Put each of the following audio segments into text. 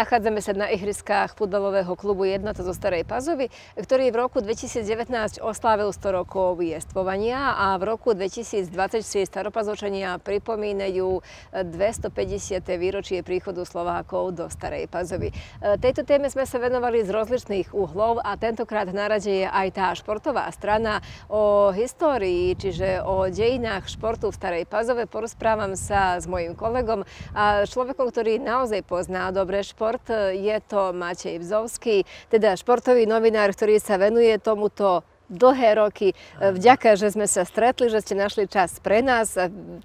Nachádzame sa na ihriskách futbalového klubu Jednota zo Starej Pazovy, ktorý v roku 2019 oslávil 100 rokov jestvovania a v roku 2020 si staropazovčania pripomínajú 250. výročie príchodu Slovákov do Starej Pazovy. Tejto téme sme sa venovali z rozličných uhlov a tentokrát na rade je aj tá športová strana o histórii, čiže o dejinách športu v Starej Pazove. Porozprávam sa s mojim kolegom a človekom, ktorý naozaj pozná dobre šport šport. Je to Matej Vzovský, teda športový novinár, ktorý sa venuje tomuto dlhé roky. Vďaka, že sme sa stretli, že ste našli čas pre nás.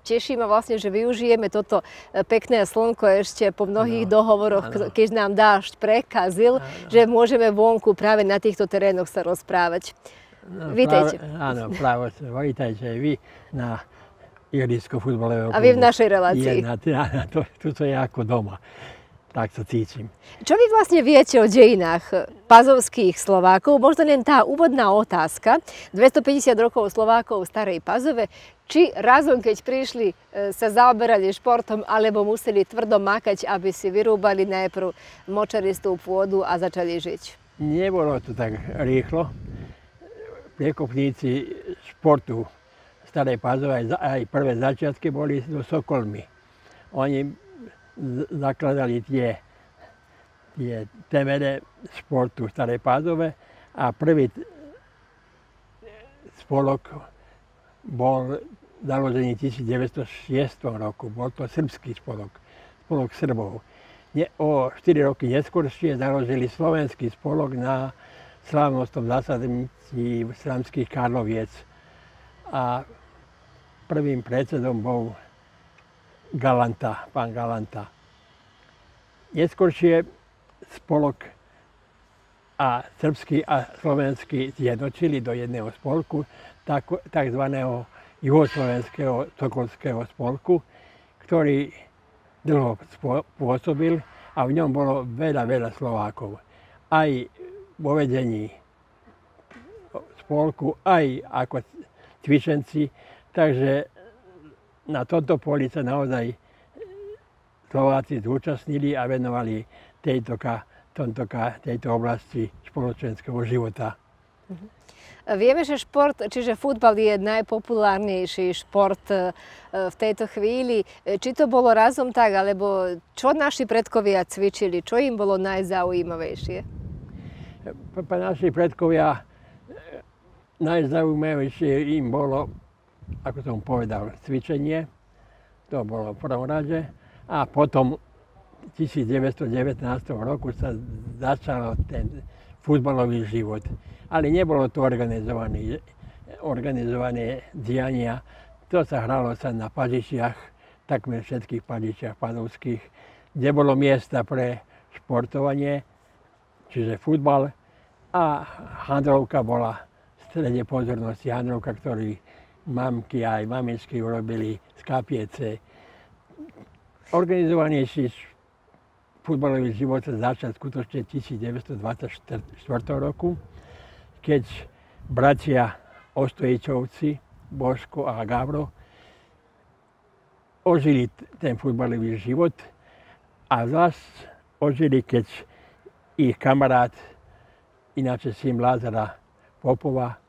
Teší ma vlastne, že využijeme toto pekné slnko ešte po mnohých ano, dohovoroch, ano. keď nám dážď prekazil, ano. že môžeme vonku práve na týchto terénoch sa rozprávať. No, Vítejte. Práve, áno, práve vítajte aj vy na ihrisko futbalového A vy v našej relácii. Je, na, na, to, to je ako doma tak sa cítim. Čo vy vlastne viete o dejinách pazovských Slovákov? Možno len tá úvodná otázka. 250 rokov Slovákov v Starej Pazove. Či razom, keď prišli, e, sa zaoberali športom, alebo museli tvrdo makať, aby si vyrúbali najprv močaristú pôdu a začali žiť? Nebolo to tak rýchlo. Priekopníci športu Starej Pazove aj prvé začiatky boli so Sokolmi. Oni zakladali tie, tie temene športu v Starej Pázove a prvý spolok bol založený v 1906 roku. Bol to srbský spolok, spolok Srbov. Ne, o 4 roky neskôršie založili slovenský spolok na slávnostnom zasadnutí slamských Karloviec. A prvým predsedom bol Galanta, pán Galanta. Neskôršie spolok a srbský a slovenský zjednočili do jedného spolku, tzv. juhoslovenského sokolského spolku, ktorý dlho pôsobil a v ňom bolo veľa, veľa Slovákov. Aj vo vedení spolku, aj ako cvičenci. Takže na tomto poli sa naozaj Slováci zúčastnili a venovali tejto, tomto, tejto oblasti spoločenského života. Mhm. Vieme, že šport, čiže futbal je najpopulárnejší šport e, v tejto chvíli. Či to bolo razom tak, alebo čo naši predkovia cvičili, čo im bolo najzaujímavejšie? Naši predkovia e, najzaujímavejšie im bolo ako som povedal, cvičenie. To bolo v prvom rade. A potom v 1919 roku sa začal ten futbalový život. Ale nebolo to organizované, organizované diania. To sa hralo sa na padičiach, takmer všetkých padičiach kde bolo miesta pre športovanie, čiže futbal. A handrovka bola v strede pozornosti. Handrovka, ktorý mamky aj mamičky urobili z kapiece. Organizovanejší futbalový život sa začal skutočne v 1924 roku, keď bratia Ostojičovci, Božko a Gavro, ožili ten futbalový život a zase ožili, keď ich kamarát, ináče syn Lázara Popova,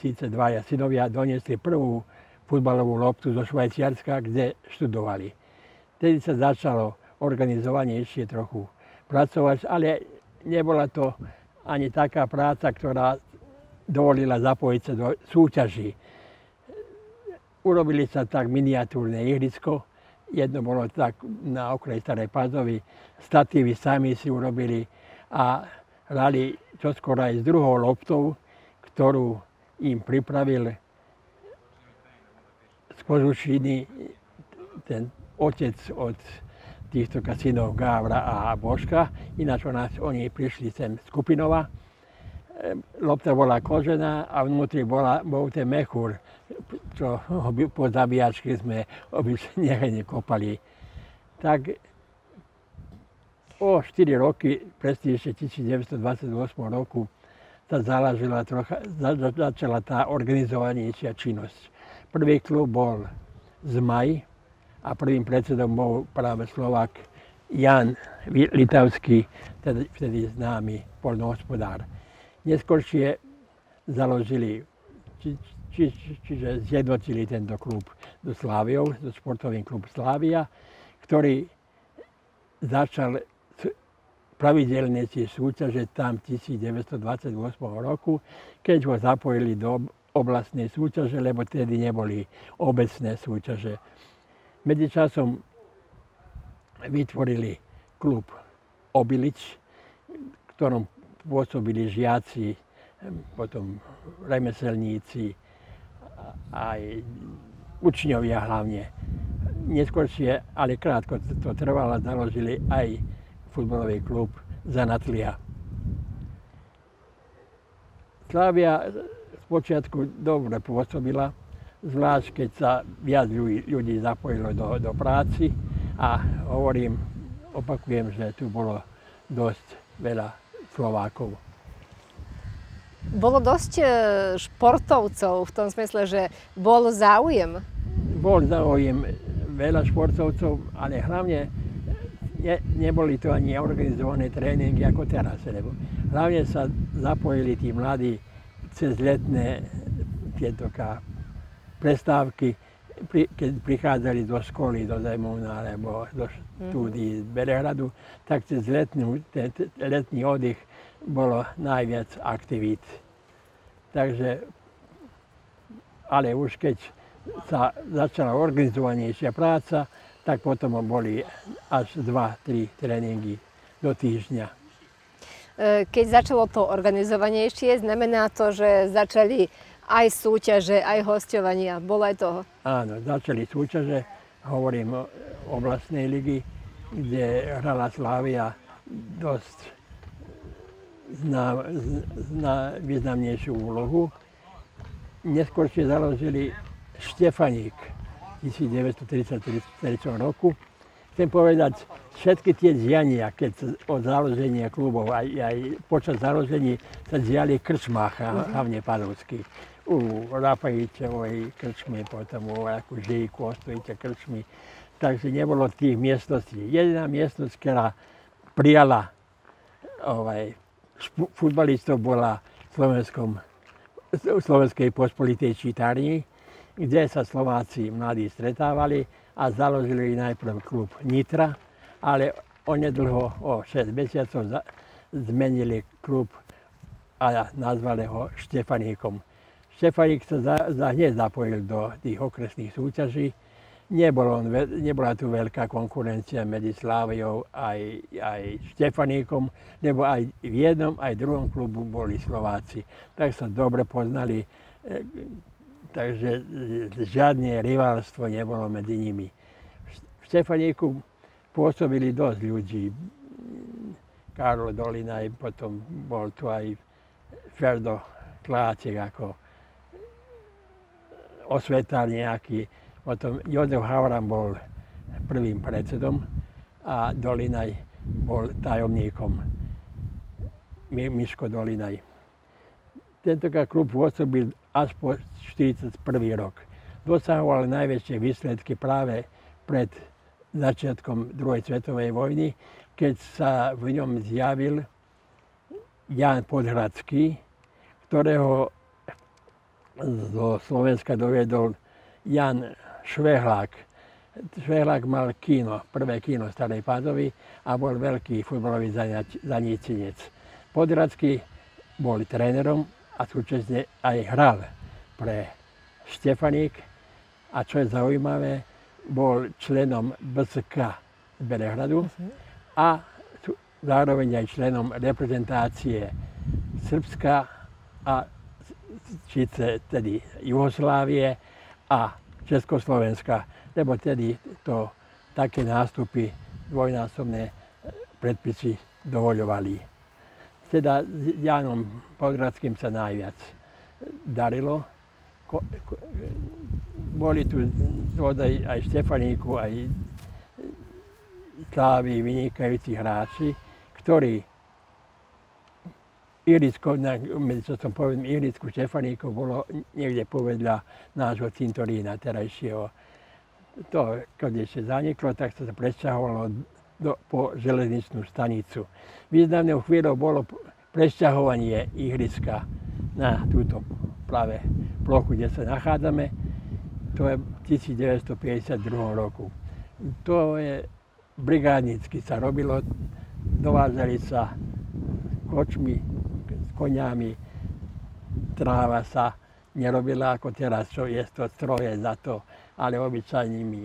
síce dvaja synovia doniesli prvú futbalovú loptu zo Švajčiarska, kde študovali. Vtedy sa začalo organizovanejšie trochu pracovať, ale nebola to ani taká práca, ktorá dovolila zapojiť sa do súťaží. Urobili sa tak miniatúrne ihrisko, jedno bolo tak na okraji Starej Pazovy, statívy sami si urobili a hrali čoskoro aj s druhou loptou, ktorú im pripravil z Kožušiny ten otec od týchto kasínov Gávra a Božka. Ináč nás, oni prišli sem Skupinova. Lopta bola kožená a vnútri bola, bol ten mechúr, čo po zabíjačke sme obyčne kopali. Tak o 4 roky, presne ešte 1928 roku, sa založila trocha, začala tá organizovanejšia činnosť. Prvý klub bol z Maj a prvým predsedom bol práve Slovak Jan Litavský, vtedy, vtedy známy polnohospodár. Neskôršie založili, či, či, či, čiže zjednotili tento klub do Sláviou, do športový klub Slávia, ktorý začal pravidelne tie súťaže tam v 1928 roku, keď ho zapojili do oblastnej súťaže, lebo tedy neboli obecné súťaže. Medzičasom vytvorili klub Obilič, v ktorom pôsobili žiaci, potom remeselníci, aj učňovia hlavne. Neskôršie, ale krátko to trvalo, založili aj futbalový klub Zanatlia. Slávia počiatku dobre pôsobila, zvlášť keď sa viac ľudí, ľudí zapojilo do, do práci a hovorím, opakujem, že tu bolo dosť veľa Slovákov. Bolo dosť e, športovcov v tom smysle, že bol záujem? Bol záujem veľa športovcov, ale hlavne ne, neboli to ani organizované tréningy ako teraz. Lebo hlavne sa zapojili tí mladí cez letné tieto prestávky, pri, keď prichádzali do školy, do Zemúna alebo do štúdií z Belehradu, tak cez letný, ten, letný oddych bolo najviac aktivít. Takže, ale už keď sa začala organizovanejšia práca, tak potom boli až 2-3 tréningy do týždňa. E, keď začalo to organizovanejšie, znamená to, že začali aj súťaže, aj hostovania. Bolo aj toho? Áno, začali súťaže. Hovorím o oblastnej ligy, kde hrala Slávia dosť zná, zná významnejšiu úlohu. Neskôr si založili Štefaník 1933 roku chcem povedať, všetky tie diania, keď od založenia klubov, aj, aj počas založení sa diali krčmách, uh-huh. hlavne padovských. U Rafajičevej krčmy, potom u Žejku, Ostojiče krčmy. Takže nebolo tých miestností. Jediná miestnosť, ktorá prijala ovaj, futbalistov, bola v Slovenskom, Slovenskej pospolitej čítárni, kde sa Slováci mladí stretávali a založili najprv klub Nitra, ale onedlho o 6 mesiacov zmenili klub a nazvali ho Štefaníkom. Štefaník sa za, za hneď zapojil do tých okresných súťaží. Nebolo nebola tu veľká konkurencia medzi Sláviou aj, aj Štefaníkom, lebo aj v jednom, aj v druhom klubu boli Slováci. Tak sa dobre poznali takže žiadne rivalstvo nebolo medzi nimi. V Štefaníku pôsobili dosť ľudí. Karol Dolinaj, potom bol tu aj Ferdo Kláček ako osvetár nejaký. Potom Jozef Havran bol prvým predsedom a Dolinaj bol tajomníkom. Miško Dolinaj. Tentokrát klub pôsobil až po 1941 rok. Dosahoval najväčšie výsledky práve pred začiatkom druhej svetovej vojny, keď sa v ňom zjavil Jan Podhradský, ktorého zo Slovenska doviedol Jan Švehlák. Švehlák mal kino, prvé kino Starej Pádovi a bol veľký futbalový zanícinec. Podhradský bol trénerom a súčasne aj hral pre Štefaník. A čo je zaujímavé, bol členom BSK z a zároveň aj členom reprezentácie Srbska a síce tedy Jugoslávie a Československa, lebo tedy to také nástupy dvojnásobné predpisy dovoľovali teda s Janom Podradským sa najviac darilo. Ko, ko, boli tu aj, aj Štefaníku, aj Slávy, vynikajúci hráči, ktorí medzi čo som povedal, Iricku Štefaníku bolo niekde povedľa nášho cintorína terajšieho. To, keď ešte zaniklo, tak sa presťahovalo do, po železničnú stanicu. Významnou chvíľou bolo presťahovanie ihriska na túto práve plochu, kde sa nachádzame. To je v 1952 roku. To je brigádnicky sa robilo, dovázali sa kočmi, koniami, tráva sa nerobila ako teraz, čo je to stroje za to, ale obyčajnými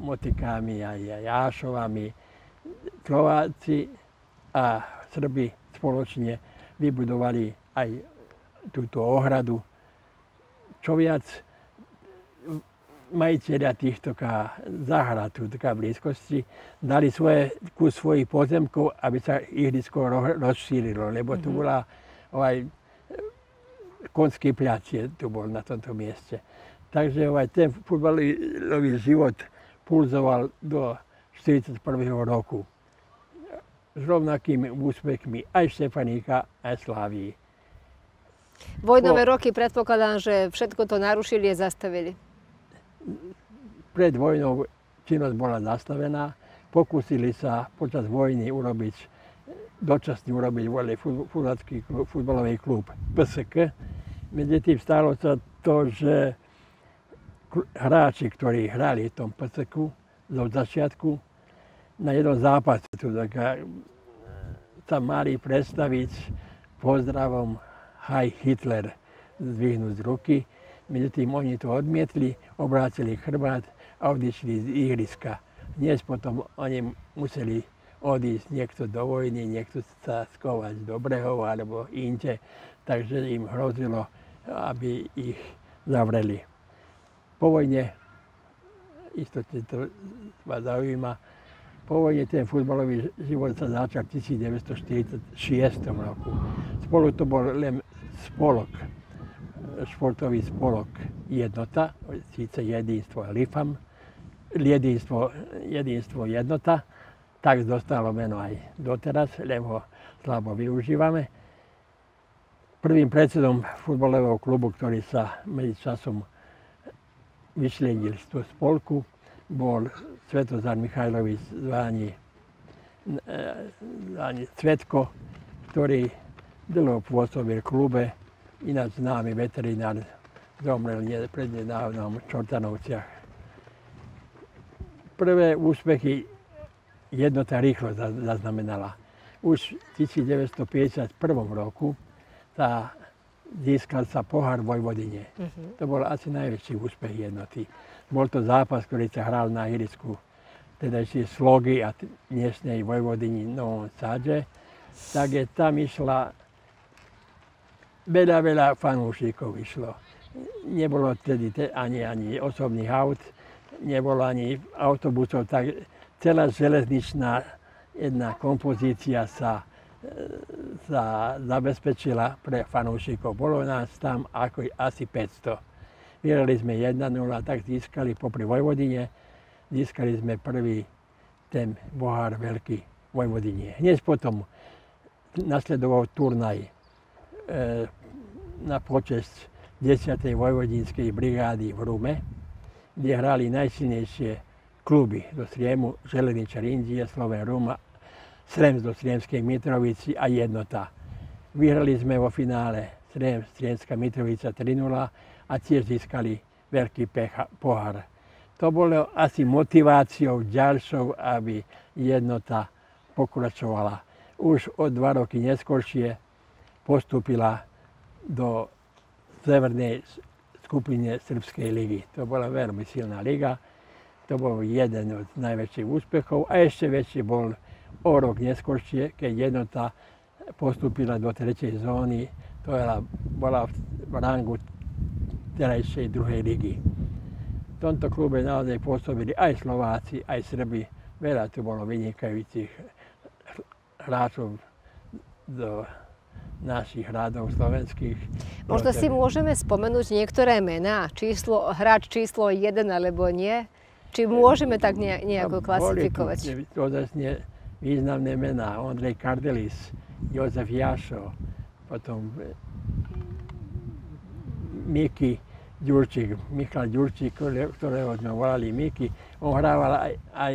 motikami a jášovami. Slováci a Srbi spoločne vybudovali aj túto ohradu. Čo viac, majiteľia týchto záhrad tu v blízkosti dali svoje, kus svojich pozemkov, aby sa ihrisko rozšírilo, lebo tu mhm. bola aj konský pľac tu bol na tomto mieste. Takže aj ten futbalový život pulzoval do 41. roku s rovnakými úspechmi aj Štefaníka, aj Slávii. Vojnové po... roky predpokladám, že všetko to narušili a zastavili. Pred vojnou činnosť bola zastavená. Pokúsili sa počas vojny urobiť, dočasne urobiť voľný futbalový klub PSK. Medzi tým stalo sa to, že hráči, ktorí hrali v tom PSK zo začiatku, na jednom zápase tu taká, sa mali predstaviť pozdravom Haj Hitler zdvihnúť ruky. Medzi tým oni to odmietli, obrátili chrbát a odišli z ihriska. Dnes potom oni museli odísť niekto do vojny, niekto sa skovať do brehov alebo inde, takže im hrozilo, aby ich zavreli. Po vojne, istotne to vás zaujíma, po vojne ten futbalový život sa začal v 1946 roku. Spolu to bol len spolok, športový spolok jednota, síce jedinstvo LIFAM, jedinstvo, jedinstvo jednota, tak dostalo meno aj doteraz, lebo slabo využívame. Prvým predsedom futbalového klubu, ktorý sa medzi časom vyčlenil z toho spolku, bol Svetozar Michajlovič zvaný, zvaný Cvetko, ktorý dlho pôsobil v klube, ináč známy veterinár, zomrel prednedávnom v Čortanovciach. Prvé úspechy jednota rýchlo zaznamenala. Už v 1951 roku sa získal sa pohár v Vojvodine. Uh-huh. To bol asi najväčší úspech jednoty. Bol to zápas, ktorý sa hral na ihrisku teda ešte Slogy a dnešnej Vojvodiny Novom Sadže. Tak je tam išla, veľa, veľa fanúšikov išlo. Nebolo tedy ani, ani osobných aut, nebolo ani autobusov, tak celá železničná jedna kompozícia sa, sa zabezpečila pre fanúšikov. Bolo nás tam ako asi 500. Vyhrali sme 1-0, tak získali popri Vojvodine, získali sme prvý ten bohár veľký Vojvodine. Hneď potom nasledoval turnaj e, na počest 10. vojvodinskej brigády v Rume, kde hrali najsilnejšie kluby do Sriemu, Železničar Indie, Sloven Ruma, Srem do Sriemskej Mitrovici a jednota. Vyhrali sme vo finále Srem, Sriemská Mitrovica 3-0 a tiež získali veľký pohár. To bolo asi motiváciou ďalšou, aby jednota pokračovala. Už o dva roky neskôršie postupila do severnej skupine Srbskej ligy. To bola veľmi silná liga. To bol jeden z najväčších úspechov a ešte väčší bol o rok neskôršie, keď jednota postupila do tretej zóny. To bola v rangu terajšej druhej ligy. V tomto klube naozaj pôsobili aj Slováci, aj Srbi. Veľa tu bolo vynikajúcich hráčov do našich hradov slovenských. Možno si môžeme spomenúť niektoré mená, číslo, hráč číslo 1 alebo nie? Či môžeme tak nejako klasifikovať? Boli tu ozasne významné mená. Ondrej Kardelis, Jozef Jašo, potom Miki Ďurčík, Michal Ďurčík, ktorého sme volali Miki. On hrával aj, aj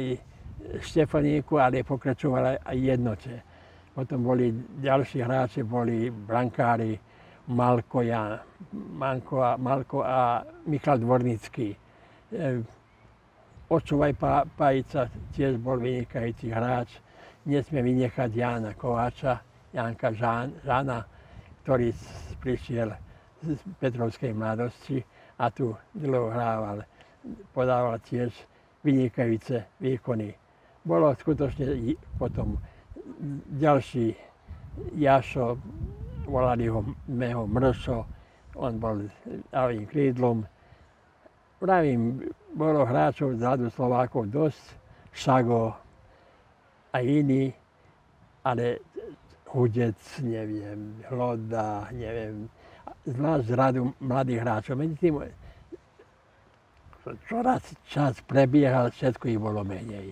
Štefaníku, ale pokračovala aj jednote. Potom boli ďalší hráči, boli brankári Malko, ja, Manko a, Malko a Michal Dvornický. E, Očuvaj Pajica tiež bol vynikajúci hráč. Nesmie vynechať Jana Kováča, Janka Žán, Žána, ktorý prišiel z Petrovskej mladosti a tu dlho hrával. Podával tiež vynikajúce výkony. Bolo skutočne potom ďalší Jašo, volali ho meho Mršo, on bol ľavým krídlom. Pravím, bolo hráčov zadu Slovákov dosť, Šago a iní, ale Hudec, neviem, Hloda, neviem, zvlášť radu mladých hráčov. Medzi tým čoraz čas prebiehal, všetko ich bolo menej.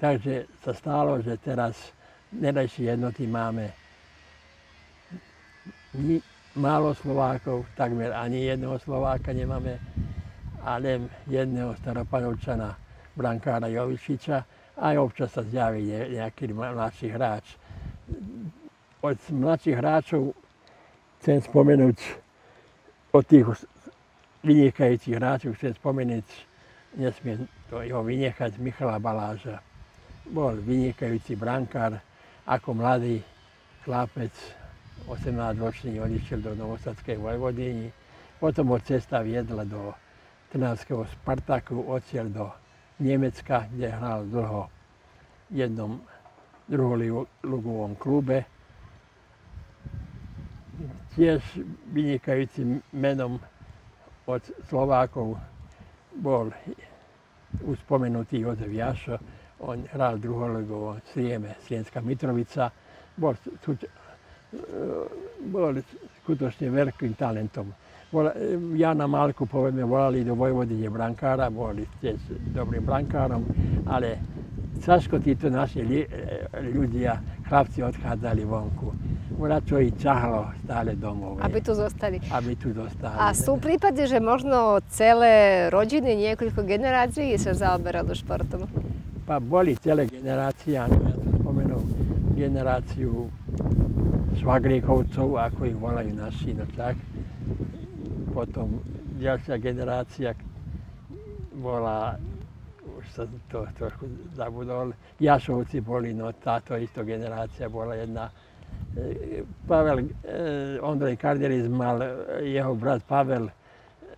Takže sa stalo, že teraz nedajšie jednoty máme ni, málo Slovákov, takmer ani jedného Slováka nemáme, ale jedného staropadovčana, brankára Jovičiča, aj občas sa zjaví nejaký mladší hráč. Od mladších hráčov chcem spomenúť od tých vynikajúcich hráčov, chcem spomenúť, nesmiem to jeho vynechať, Michala Baláža. Bol vynikajúci brankár, ako mladý chlapec, 18-ročný, odišiel do Novosadskej vojvodiny. Potom ho cesta viedla do Trnavského Spartaku, odsiel do Nemecka, kde hral dlho v jednom druholigovom klube tiež vynikajúcim menom od Slovákov bol už spomenutý Jozef Jašo. On hral druholigovo Srieme, Sriemská Mitrovica. Bol, bol skutočne veľkým talentom. Jana Malku, povedzme, volali do Vojvodine brankára, boli tiež dobrým brankárom, ale ťažko títo naši ľudia, chlapci odchádzali vonku. Radšo ich ťahlo stále domov. Aby tu zostali. Aby tu zostali. A sú prípady, že možno celé rodiny, niekoľko generácií sa zaoberalo športom? Pa boli celé generácie, ja som spomenul generáciu švagríkovcov, ako ich volajú naši, no tak. Potom ďalšia generácia bola už som to trošku zabudol. Jašovci boli, no táto isto generácia bola jedna. E, Pavel, e, Ondrej Karderis mal, jeho brat Pavel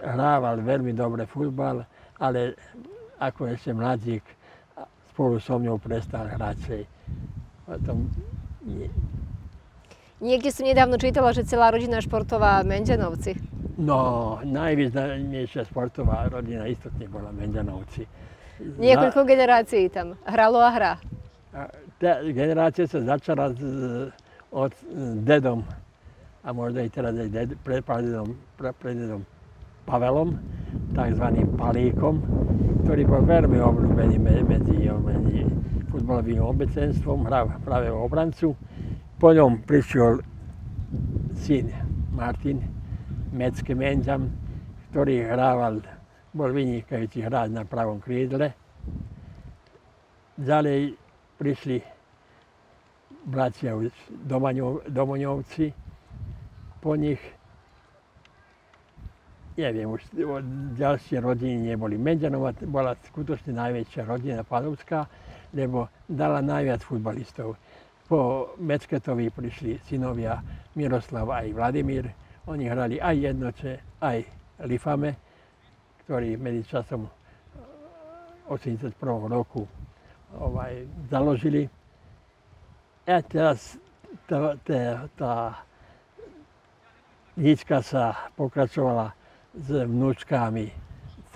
hrával veľmi dobre futbal, ale ako ešte mladík spolu so mnou prestal hrať. Potom nie. Niekde som nedávno čítala, že celá rodina športová Mendenovci. No, najvýznamnejšia športová rodina istotne bola Mendenovci. Niekoľko generácií tam hralo a hrá. Tá generácia sa začala z, od dedom a možno aj teraz aj ded, pred pradedom, pred, prededom Pavelom, takzvaným Palíkom, ktorý bol veľmi obľúbený medzi, medzi futbalovým obecenstvom, hral práve o obrancu. Po ňom prišiel syn Martin Metzke Menžam, ktorý hrával bol vynikajúci hráč na pravom krídle. Ďalej prišli bratia Domoňovci, po nich neviem, už ďalšie rodiny neboli. Medžanova bola skutočne najväčšia rodina Padovská, lebo dala najviac futbalistov. Po Mecketovi prišli synovia Miroslav aj Vladimír. Oni hrali aj jednoče, aj Lifame ktorý medzičasom v 81. roku ovaj, založili. A teraz tá, tá, tá nička sa pokračovala s vnúčkami,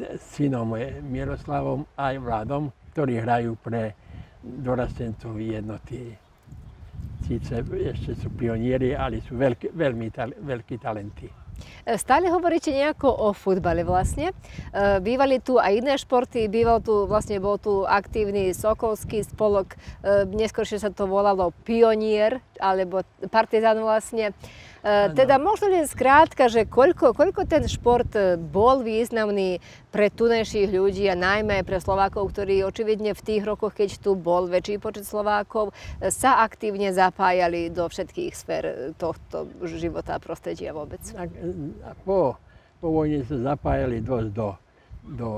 s synom Miroslavom aj Vladom, ktorí hrajú pre dorastencov jednoty. Sice ešte sú pionieri, ale sú veľký, veľmi veľkí talenty. Stále hovoríte nejako o futbale vlastne. E, bývali tu aj iné športy, býval tu, vlastne bol tu aktívny Sokolský spolok, e, neskôršie sa to volalo Pionier alebo Partizan vlastne. E, teda možno len skrátka, že koľko, koľko ten šport e, bol významný pre tunejších ľudí a najmä pre Slovákov, ktorí očividne v tých rokoch, keď tu bol väčší počet Slovákov, e, sa aktívne zapájali do všetkých sfér tohto života a prostredia vôbec. Tak, po, po vojne sa zapájali dosť do, do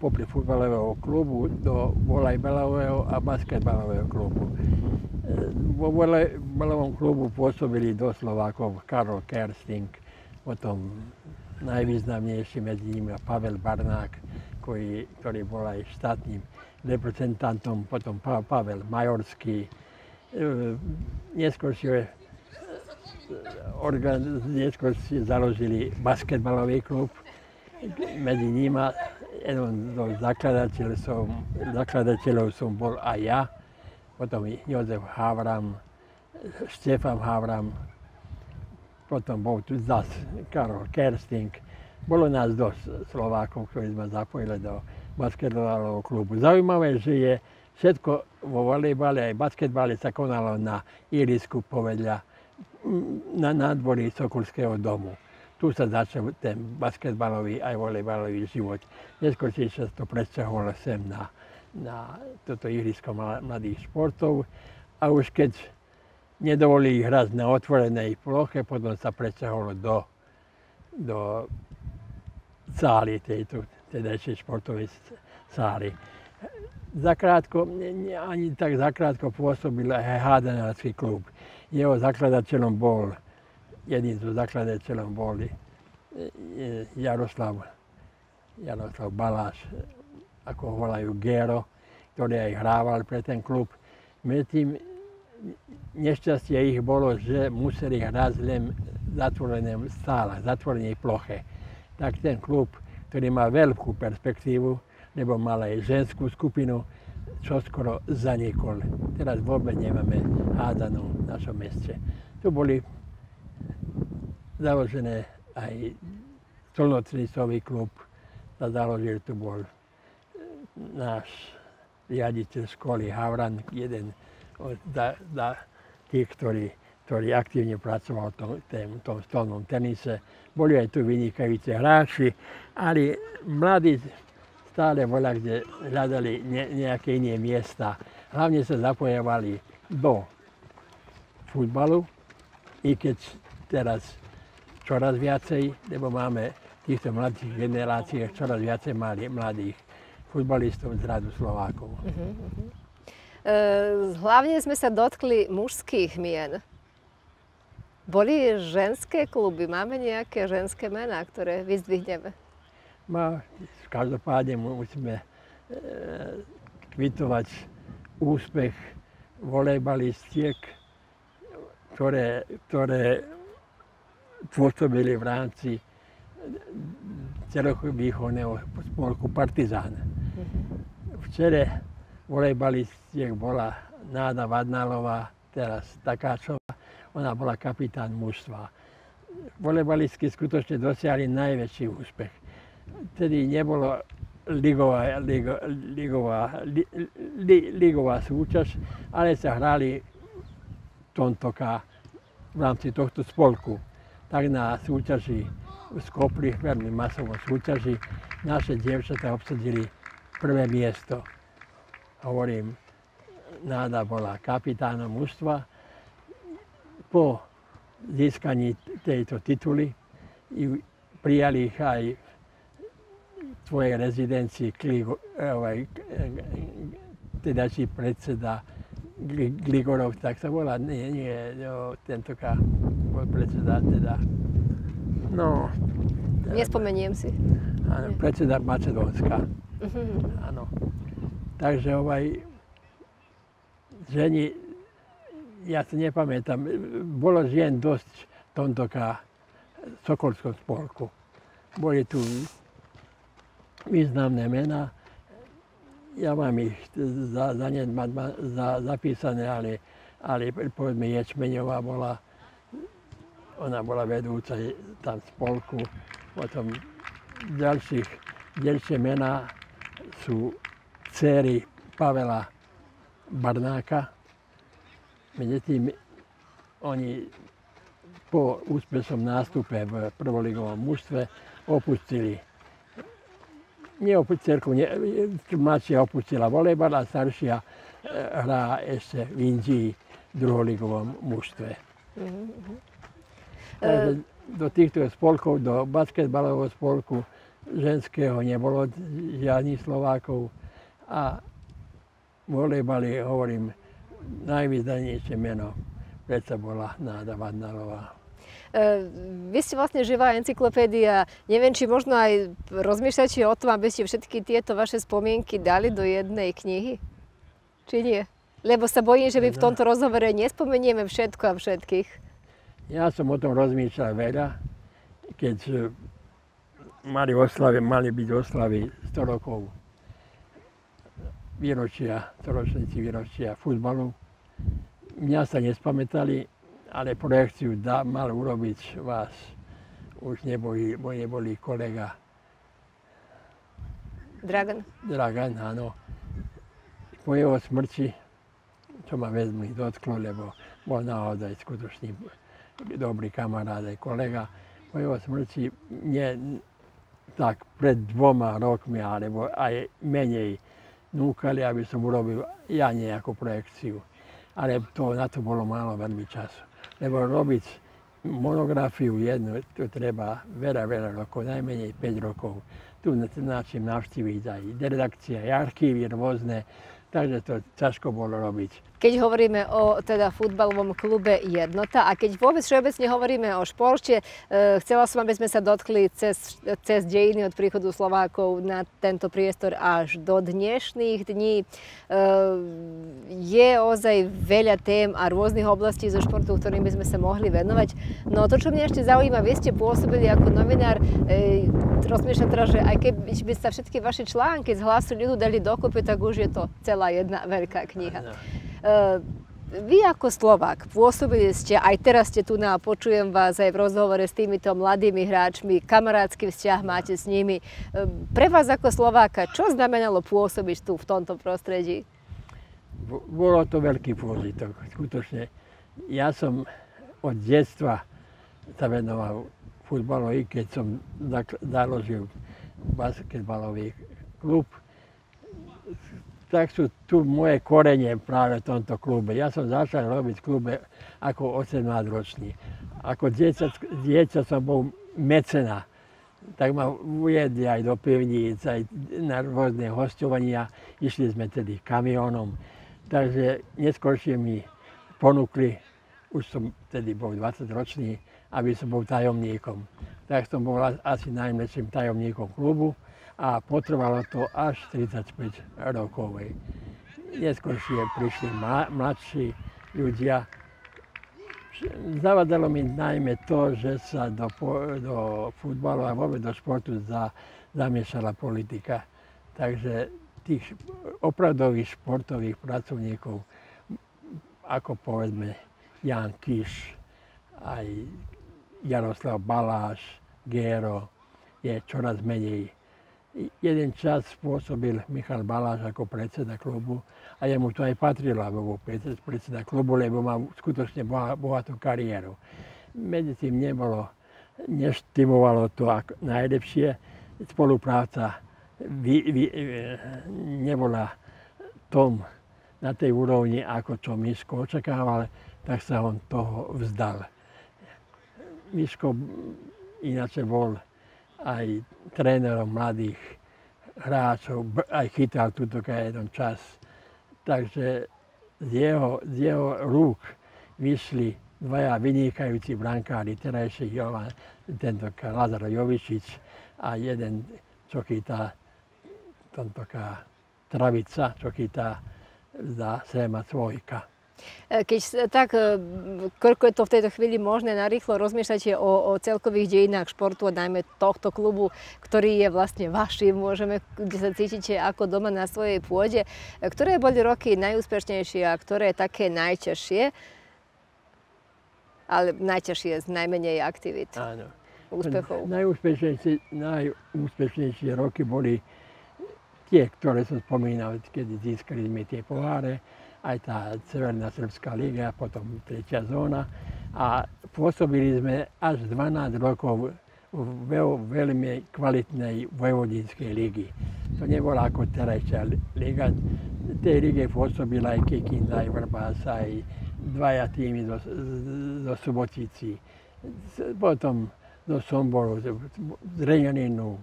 popri futbalového klubu do volejbalového a basketbalového klubu. Vo volejbalovom klubu pôsobili do Slovákov Karol Kersting, potom najvýznamnejší medzi nimi Pavel Barnák, ktorý, ktorý bol aj štátnym reprezentantom, potom Pavel Majorský. Neskôr si, neskôr si založili basketbalový klub, medzi nimi jeden z zakladateľov som, zakladateľov som bol aj ja, potom Jozef Havram, Štefan Havram, potom bol tu zase Karol Kersting. Bolo nás dosť Slovákov, ktorí sme zapojili do basketbalového klubu. Zaujímavé, že je všetko vo volejbale aj basketbale sa konalo na irisku povedľa na nádvorí Sokolského domu tu sa začal ten basketbalový aj volejbalový život. Neskôr sa to presťahovalo sem na, na toto ihrisko mladých športov a už keď nedovolili hrať na otvorenej ploche, potom sa presťahovalo do, do sály tejto tedajšej športovej sály. Zakrátko, ani tak zakrátko pôsobil aj hádanársky klub. Jeho zakladateľom bol jedným zo zakladateľov boli e, e, Jaroslav, Jaroslav Baláš, ako ho volajú Gero, ktorý aj hrával pre ten klub. Medzi nešťastie ich bolo, že museli hrať len v zatvoreném stále, zatvorenej ploche. Tak ten klub, ktorý má veľkú perspektívu, lebo mal aj ženskú skupinu, čo skoro zanikol. Teraz vôbec nemáme hádanú v našom meste. Tu boli založené aj stolnocnicový klub sa založil, tu bol e, náš riaditeľ školy Havran, jeden z tých, ktorý, ktorý aktívne pracoval v tom, tém, tom stolnom tenise. Boli aj tu vynikajúci hráči, ale mladí stále voľa, kde hľadali ne, nejaké iné miesta. Hlavne sa zapojovali do futbalu, i keď teraz čoraz viacej, lebo máme v týchto mladých generáciách čoraz viacej mali, mladých futbalistov z radu Slovákov. Uh-huh, uh-huh. E, hlavne sme sa dotkli mužských mien. Boli ženské kluby? Máme nejaké ženské mená, ktoré vyzdvihneme? Ma, každopádne musíme e, kvitovať úspech volejbalistiek, ktoré, ktoré pôsobili v rámci celovýchovného spolku Partizán. V čele volejbalistiek bola Náda Vadnalová, teraz Takáčová, ona bola kapitán mužstva. Volejbalistky skutočne dosiahli najväčší úspech. Tedy nebolo ligová, ligo, ligová, li, li, ligová súťaž, ale sa hrali tontoka v rámci tohto spolku tak na súťaži v Skopri, veľmi masovo súťaži, naše dievčatá obsadili prvé miesto. Hovorím, Náda bola kapitánom mužstva. Po získaní tejto tituly prijali ich aj v svojej rezidencii teda si predseda Gligorov, tak sa volá, nie, nie, no, tentokrát bol predseda teda, no... Teda, Nespomeniem si. Áno, predseda Macedónska. Uh-huh. Áno. Takže ovaj, ženi, ja si nepamätám, bolo žien dosť v tomto Sokolskom spolku. Boli tu významné mená, ja mám ich za, za, ne, za, zapísané, ale, ale povedzme Ječmeňová bola, ona bola vedúca tam spolku. Potom ďalších, ďalšie mená sú céry Pavela Barnáka. Medzi tým oni po úspešnom nástupe v prvoligovom mužstve opustili cerku, nie, mladšia opustila volejbal a staršia e, hrá ešte v Indii druholigovom mužstve. Mm-hmm. Takže do týchto spolkov, do basketbalového spolku ženského nebolo žiadnych Slovákov a volejbali, hovorím, najvýznamnejšie meno predsa bola Náda Vadnalová. E, vy ste vlastne živá encyklopédia. Neviem, či možno aj rozmýšľate o tom, aby ste všetky tieto vaše spomienky dali do jednej knihy? Či nie? Lebo sa bojím, že my v tomto rozhovore nespomenieme všetko a všetkých. Ja som o tom rozmýšľal veľa, keď e, mali, oslavy, mali byť oslavy 100 rokov výročia, 100 výročia futbalu. Mňa sa nespamätali, ale projekciu dá, mal urobiť vás. Už neboli, neboli kolega. Dragan? Dragan, áno. Po jeho smrti, čo ma veľmi dotklo, lebo bol naozaj skutočný dobrý kamarát aj kolega. Po jeho smrti mne tak pred dvoma rokmi, alebo aj menej, núkali, aby som urobil ja nejakú projekciu. Ale to, na to bolo málo veľmi času lebo robiť monografiu jednu, to treba veľa, veľa rokov, najmenej 5 rokov. Tu načím navštíviť aj redakcie, aj archívy rôzne, takže to ťažko bolo robiť keď hovoríme o teda futbalovom klube Jednota a keď vôbec všeobecne hovoríme o športe, e, chcela som, aby sme sa dotkli cez, cez dejiny od príchodu Slovákov na tento priestor až do dnešných dní. E, je ozaj veľa tém a rôznych oblastí zo športu, ktorým by sme sa mohli venovať. No to, čo mňa ešte zaujíma, vy ste pôsobili ako novinár, e, rozmýšľam teraz, že aj keby by sa všetky vaše články z hlasu ľudu dali dokopy, tak už je to celá jedna veľká kniha. Vy ako Slovák pôsobili ste, aj teraz ste tu na počujem vás aj v rozhovore s týmito mladými hráčmi, kamarátsky vzťah máte s nimi. Pre vás ako Slováka, čo znamenalo pôsobiť tu v tomto prostredí? Bolo to veľký pôžitok, skutočne. Ja som od detstva sa venoval futbalovi, keď som založil basketbalový klub tak sú tu moje korenie práve v tomto klube. Ja som začal robiť v klube ako 18-ročný. Ako dieťa, dieťa som bol mecena. Tak ma ujedli aj do pivníc, aj na rôzne hostovania. Išli sme tedy kamionom. Takže neskôršie mi ponúkli, už som tedy bol 20-ročný, aby som bol tajomníkom. Tak som bol asi najmladším tajomníkom klubu a potrvalo to až 35 rokov. Neskôršie prišli mladší ľudia. Zavadalo mi najmä to, že sa do, do futbalu a vôbec do športu za, zamiešala politika. Takže tých opravdových športových pracovníkov, ako povedzme Jan Kiš, aj Jaroslav Baláš, Gero, je čoraz menej jeden čas pôsobil Michal Baláš ako predseda klubu a jemu to aj patrilo, bol predseda klubu, lebo mal skutočne bohatú kariéru. Medzi tým nebolo, neštimovalo to ako najlepšie. Spolupráca vy, vy, nebola tom na tej úrovni, ako čo Miško očakával, tak sa on toho vzdal. Miško ináč bol aj trénerom mladých hráčov, aj chytal túto jeden čas. Takže z jeho, z jeho rúk vyšli dvaja vynikajúci brankári, terajší Jovan, tento Lazar Jovičič a jeden, čo chytá, taká travica, čo chytá za Sema Svojka. E, keď tak, e, koľko je to v tejto chvíli možné, narýchlo rozmýšľate o, o celkových dejinách športu a najmä tohto klubu, ktorý je vlastne vašim, môžeme, kde sa cítite ako doma na svojej pôde. E, ktoré boli roky najúspešnejšie a ktoré také najťažšie? Ale najťažšie z najmenej aktivít. Áno. Úspechov. Najúspešnejšie, najúspešnejšie roky boli tie, ktoré som spomínal, kedy získali sme tie poháre aj tá Severná Srbská liga, potom tretia zóna. A pôsobili sme až 12 rokov v veľmi kvalitnej vojvodinskej ligy. To nebola ako terajšia liga. V tej lige pôsobila aj Kikinda, aj Vrbás, aj dvaja týmy do, do Subotici. Potom do Somboru, z Reňaninu.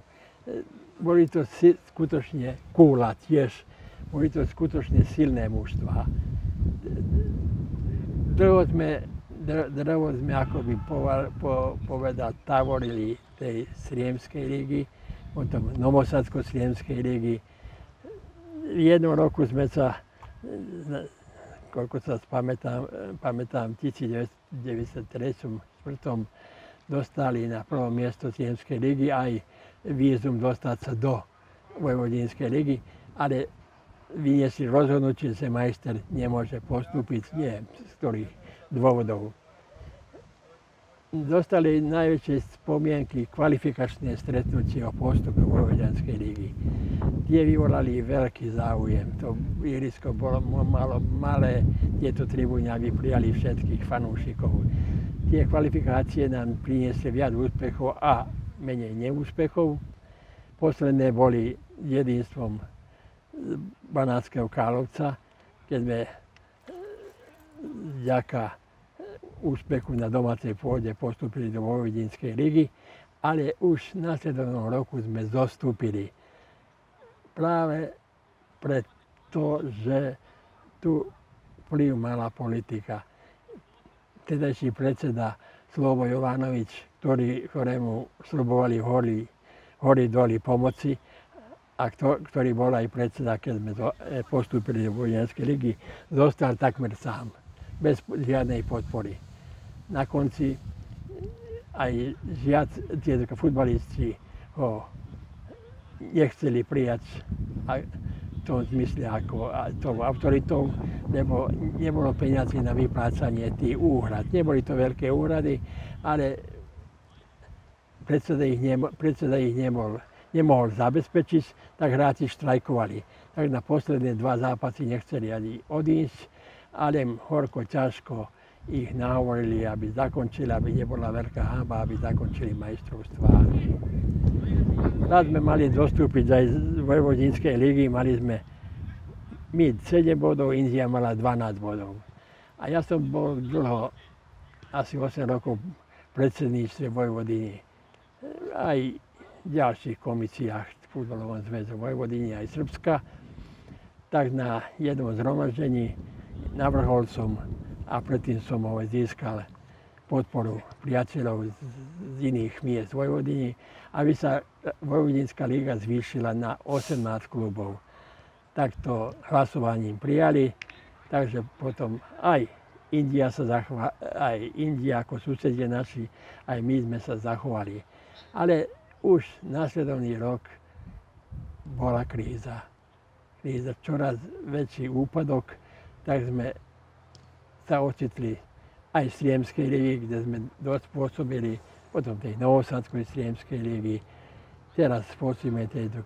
Boli to skutočne kúla tiež. Boli to skutočne silné mužstva. Dlho sme drevo sme akoby po, povedať tavorili tej Sriemskej ligy, potom Novosadsko-Sriemskej ligy. V jednom roku sme sa, koľko sa pamätám, pamätám 1993 4. dostali na prvom miesto Sriemskej ligy aj vízum dostať sa do Vojvodinskej ligy, ale vyniesli rozhodnutie, že majster nemôže postúpiť, nie z ktorých dôvodov. Dostali najväčšie spomienky kvalifikačné stretnutie o postupe Vojvoďanskej ligy. Tie vyvolali veľký záujem. To ihrisko bolo malo malé, tieto tribúny, aby prijali všetkých fanúšikov. Tie kvalifikácie nám priniesli viac úspechov a menej neúspechov. Posledné boli jedinstvom Banáckého Kálovca, keď sme vďaka úspechu na domácej pôde postúpili do Vojvodinskej ligy, ale už v následovnom roku sme zostúpili práve preto, že tu vplyv mala politika. Tedajší predseda Slovo Jovanovič, ktorý, ktorému slubovali hory, hory doly pomoci, a kto, ktorý bol aj predseda, keď sme e, postúpili do vojenskej ligy, zostal takmer sám, bez žiadnej podpory na konci aj žiac, tie futbalisti ho nechceli prijať v tom zmysle ako tou autoritou, lebo nebolo peniazy na vyplácanie tých úhrad. Neboli to veľké úhrady, ale predseda ich, nemo, predseda ich nemol, nemohol zabezpečiť, tak hráči štrajkovali. Tak na posledné dva zápasy nechceli ani odísť, ale horko, ťažko ich nahovorili, aby zakončili, aby nebola veľká hamba, aby zakončili majstrovstvá. Raz sme mali dostúpiť aj z Vojvodinskej ligy, mali sme my 7 bodov, India mala 12 bodov. A ja som bol dlho, asi 8 rokov predsedníctve Vojvodiny. Aj ďalších komisiách v futbalovom zväzu Vojvodiny aj Srbska. Tak na jednom zhromaždení navrhol som a predtým som ho získal podporu priateľov z, iných miest Vojvodiny, aby sa Vojvodinská liga zvýšila na 18 klubov. Takto hlasovaním prijali, takže potom aj India, sa zachová, aj India ako susedie naši, aj my sme sa zachovali. Ale už následovný rok bola kríza. Kríza, čoraz väčší úpadok, tak sme sa ocitli aj v Sliemskej lígi, kde sme dosť pôsobili, potom tej Novosadskej Sliemskej lígy, teraz pôsobíme tejto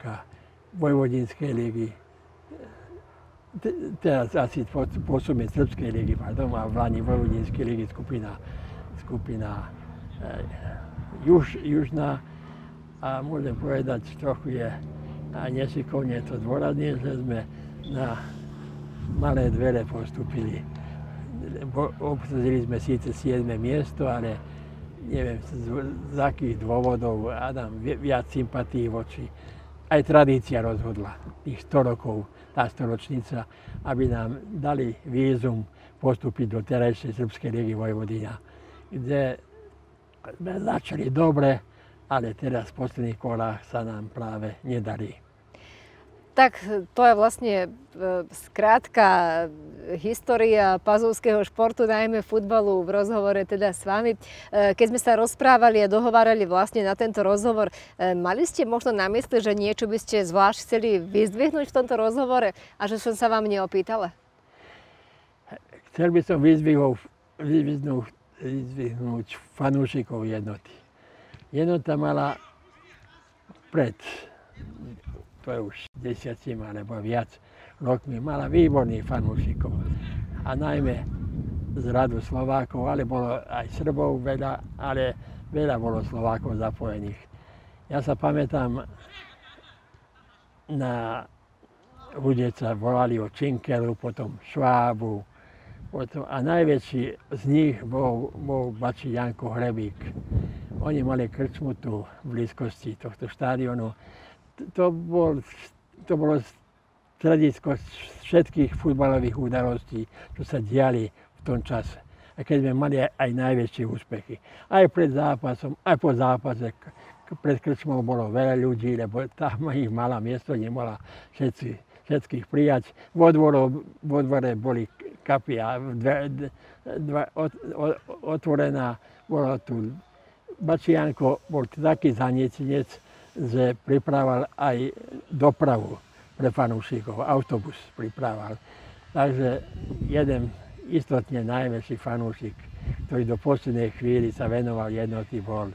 Vojvodinskej lígy, teraz asi pôsobíme Srbskej lígy, pardon, a v Lani Vojvodinskej lígy skupina, skupina eh, juž, južná. A môžem povedať, trochu je a nešikovne to dôrazne, že sme na malé dvere postupili obsadili sme síce 7. miesto, ale neviem z, akých dôvodov Adam viac sympatí voči. Aj tradícia rozhodla, tých 100 rokov, tá storočnica, aby nám dali vízum postúpiť do terajšej Srbskej ligy Vojvodina, kde sme začali dobre, ale teraz v posledných kolách sa nám práve nedarí. Tak to je vlastne e, skrátka história pazovského športu, najmä futbalu v rozhovore teda s vami. E, keď sme sa rozprávali a dohovárali vlastne na tento rozhovor, e, mali ste možno na mysli, že niečo by ste zvlášť chceli vyzdvihnúť v tomto rozhovore a že som sa vám neopýtala? Chcel by som vyzdvihnúť fanúšikov jednoty. Jednota mala pred to už desiatím alebo viac rokmi, mala výborných fanúšikov. A najmä z radu Slovákov, ale bolo aj Srbov veľa, ale veľa bolo Slovákov zapojených. Ja sa pamätám, na hudec sa volali o Činkelu, potom Švábu, potom, a najväčší z nich bol, bol Bači Janko Hrebík. Oni mali krčmu tu v blízkosti tohto štádionu. To, bol, to bolo stredisko všetkých futbalových udalostí, čo sa diali v tom čase. A keď sme mali aj najväčšie úspechy. Aj pred zápasom, aj po zápase. Pred krčmou bolo veľa ľudí, lebo tam ich mala miesto, nemohla všetci, všetkých prijať. Vo, dvore, vo dvore boli kapia dve, dve, otvorená. Bolo tu Bačianko bol taký zaniecinec, že pripravoval aj dopravu pre fanúšikov, autobus pripravoval. Takže jeden istotne najväčší fanúšik, ktorý do poslednej chvíli sa venoval jednoty, bol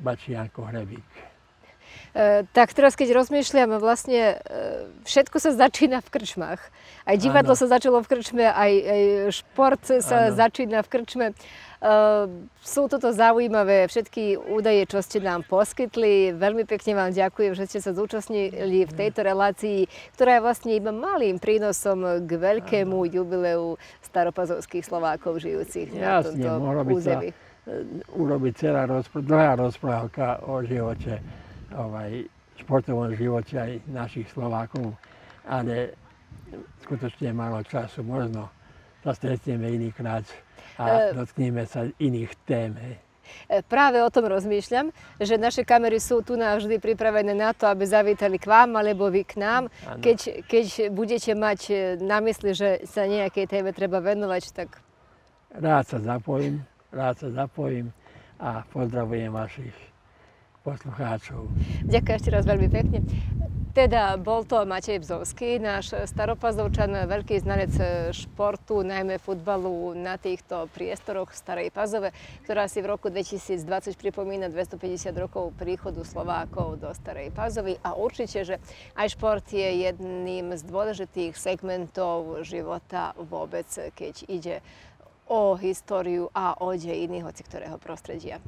Bačianko Hrebík. E, tak teraz, keď rozmýšľam, vlastne e, všetko sa začína v krčmách. Aj divadlo ano. sa začalo v krčme, aj, aj šport sa ano. začína v krčme. Ehm, sú toto zaujímavé všetky údaje, čo ste nám poskytli. Veľmi pekne vám ďakujem, že ste sa zúčastnili v tejto relácii, ktorá je vlastne iba malým prínosom k veľkému jubileu staropazovských Slovákov žijúcich Jasne, na tomto území. Urobiť celá rozpr- dlhá rozprávka o živote, ovaj, športovom živote aj našich Slovákov, ale skutočne málo času. Možno sa stretneme inýkrát a e, dotkneme sa iných tém. Hej. E, práve o tom rozmýšľam, že naše kamery sú tu navždy pripravené na to, aby zavítali k vám alebo vy k nám. Keď, keď budete mať e, na mysli, že sa nejakej téme treba venovať, tak... Rád sa zapojím, rád sa zapojím a pozdravujem vašich poslucháčov. Ďakujem ešte raz veľmi pekne. Teda bol to Matej Bzovský, náš staropazovčan, veľký znalec športu, najmä futbalu na týchto priestoroch Starej Pazove, ktorá si v roku 2020 pripomína 250 rokov príchodu Slovákov do Starej Pazovy a určite, že aj šport je jedným z dôležitých segmentov života vôbec, keď ide o históriu a o dejiny hoci ktorého prostredia.